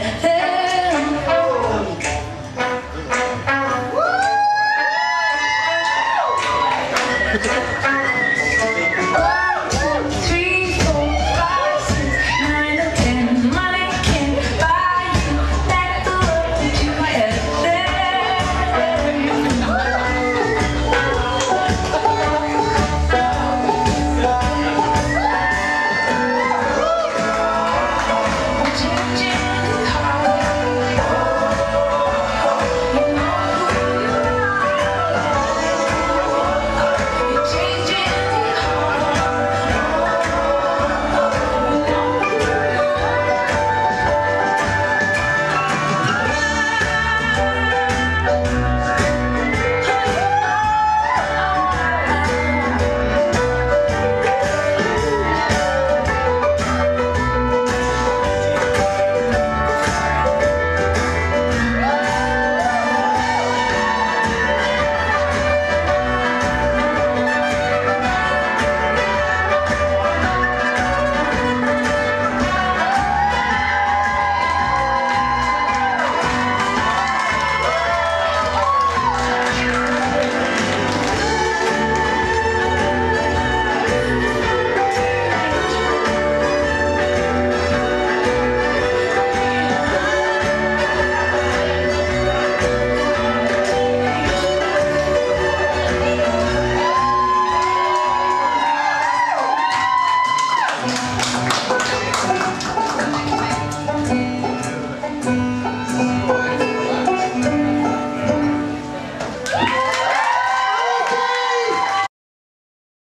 hey.